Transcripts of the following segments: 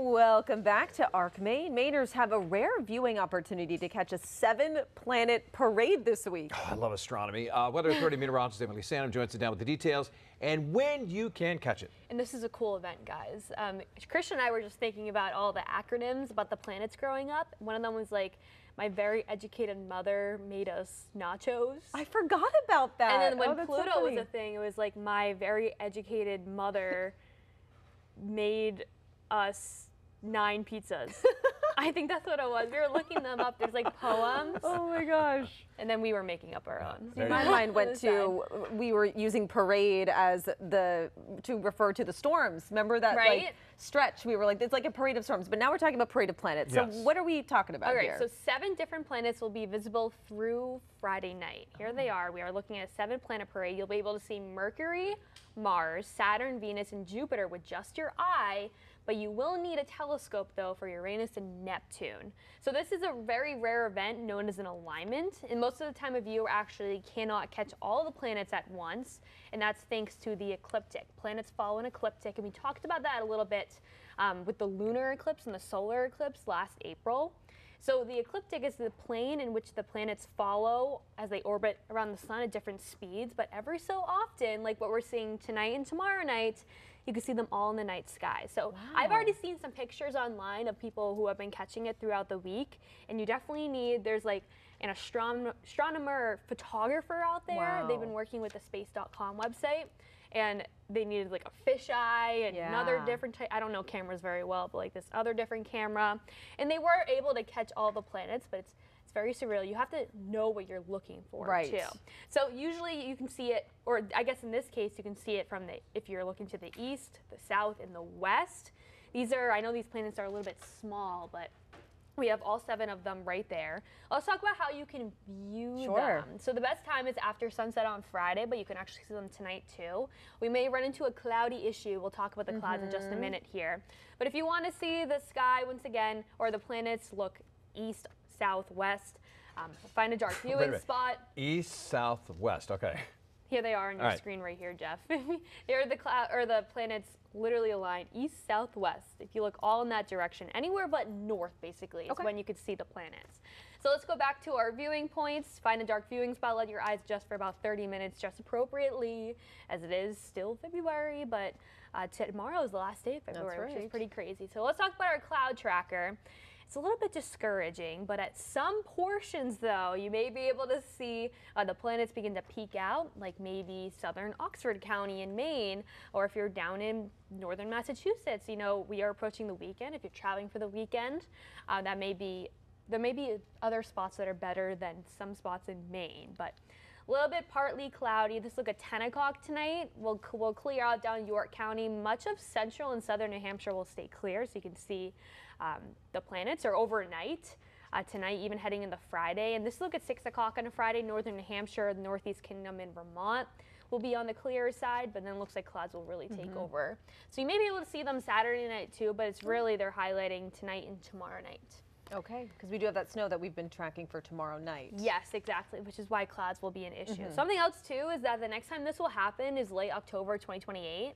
Welcome back to Arc Maine. Mainers have a rare viewing opportunity to catch a seven planet parade this week. Oh, I love astronomy. Uh, Weather Authority meteorologist Emily Santam joins us down with the details and when you can catch it. And this is a cool event, guys. Um, Christian and I were just thinking about all the acronyms about the planets growing up. One of them was like, my very educated mother made us nachos. I forgot about that. and then when Oh, that's so Pluto was a thing, it was like, my very educated mother made us nine pizzas. I think that's what it was. We were looking them up. There's like poems, Oh my gosh. and then we were making up our own. There My mind went to we were using parade as the to refer to the storms. Remember that Right? like stretch? We were like it's like a parade of storms, but now we're talking about parade of planets. So Yes. what are we talking about All right, here? so seven different planets will be visible through Friday night. Here they are. We are looking at a seven planet parade. You'll be able to see Mercury, Mars, Saturn, Venus, and Jupiter with just your eye, but you will need a telescope though for Uranus and Neptune. So this is a very rare event known as an alignment, and most of the time a viewer actually cannot catch all the planets at once, and that's thanks to the ecliptic. Planets follow an ecliptic, and we talked about that a little bit um, with the lunar eclipse and the solar eclipse last April. So the ecliptic is the plane in which the planets follow as they orbit around the sun at different speeds, but every so often, like what we're seeing tonight and tomorrow night, you can see them all in the night sky. So I've already seen some pictures online of people who have been catching it throughout the week, and you definitely need, there's like an astron- astronomer photographer out there. They've been working with the space.com website. And they needed like a fisheye and another different type. I don't know cameras very well, but like this other different camera. And they were able to catch all the planets, but it's it's very surreal. You have to know what you're looking for Right. too. So usually you can see it, or I guess in this case you can see it from the if you're looking to the east, the south, and the west. These are I know these planets are a little bit small, but we have all seven of them right there. Let's talk about how you can view Sure. them. So the best time is after sunset on Friday, but you can actually see them tonight too. We may run into a cloudy issue. We'll talk about the clouds in just a mm-hmm. minute here. But if you want to see the sky once again, or the planets look east, south, west, um, find a dark Wait a viewing spot. East, south, west. Okay. Here they are on your All right. screen right here, Jeff. here are the cloud or the planets literally aligned east, south, west. If you look all in that direction, anywhere but north, basically, is Okay. when you could see the planets. So let's go back to our viewing points. Find a dark viewing spot. Let your eyes adjust for about 30 minutes, just appropriately, as it is still February, but uh, tomorrow is the last day of February, which is pretty crazy. So let's talk about our cloud tracker. It's a little bit discouraging, but at some portions, though, you may be able to see uh, the planets begin to peek out, like maybe southern Oxford County in Maine, or if you're down in northern Massachusetts. You know, we are approaching the weekend. If you're traveling for the weekend, uh, that may be there may be other spots that are better than some spots in Maine, but a little bit partly cloudy. This look at 10 o'clock tonight. We'll, we'll clear out down York County. Much of central and southern New Hampshire will stay clear, so you can see um, the planets or overnight. Uh, tonight, even heading into Friday. And this look at 6 o'clock on a Friday, northern New Hampshire, the Northeast Kingdom, and Vermont will be on the clearer side, but then it looks like clouds will really take over. So you may be able to see them Saturday night too, but it's really they're highlighting tonight and tomorrow night. Okay, because we do have that snow that we've been tracking for tomorrow night. Yes, exactly, which is why clouds will be an issue. Something else too is that the next time this will happen is late October 2028.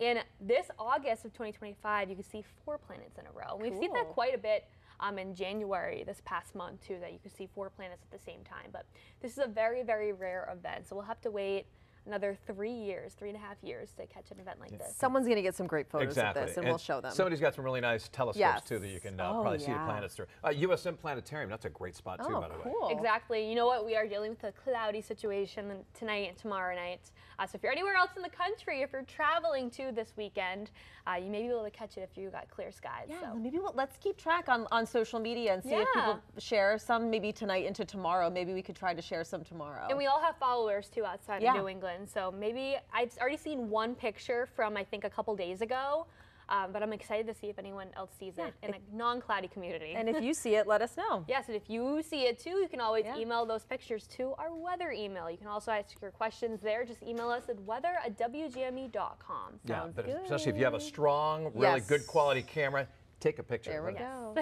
In this August of 2025, you can see four planets in a row. We've seen that quite a bit um, in January this past month too, that you can see four planets at the same time. But this is a very, very rare event, so we'll have to wait another three years, three and a half years to catch an event like this. Someone's going to get some great photos exactly. of this, and, we'll show them. Somebody's got some really nice telescopes Yes. too that you can uh, Oh, probably see the yeah. planets through. Uh, USM Planetarium. That's a great spot too, oh, by the way. cool. Exactly. You know what? We are dealing with a cloudy situation tonight and tomorrow night. Uh, so if you're anywhere else in the country, if you're traveling to this weekend, uh, you may be able to catch it if you got clear skies. Yeah, so. maybe we'll, let's keep track on, on social media and see if people share some maybe tonight into tomorrow. Maybe we could try to share some tomorrow. And we all have followers too outside Yeah. of New England. And so maybe I've already seen one picture from I think a couple days ago. Um, but I'm excited to see if anyone else sees it in a non-cloudy community. and if you see it, let us know. Yes, and if you see it too, you can always Yeah. email those pictures to our weather email. You can also ask your questions there. Just email us at weather at wgme.com. Yeah, Sounds but especially if you have a strong, really Yes. good quality camera, take a picture. There we Let- go.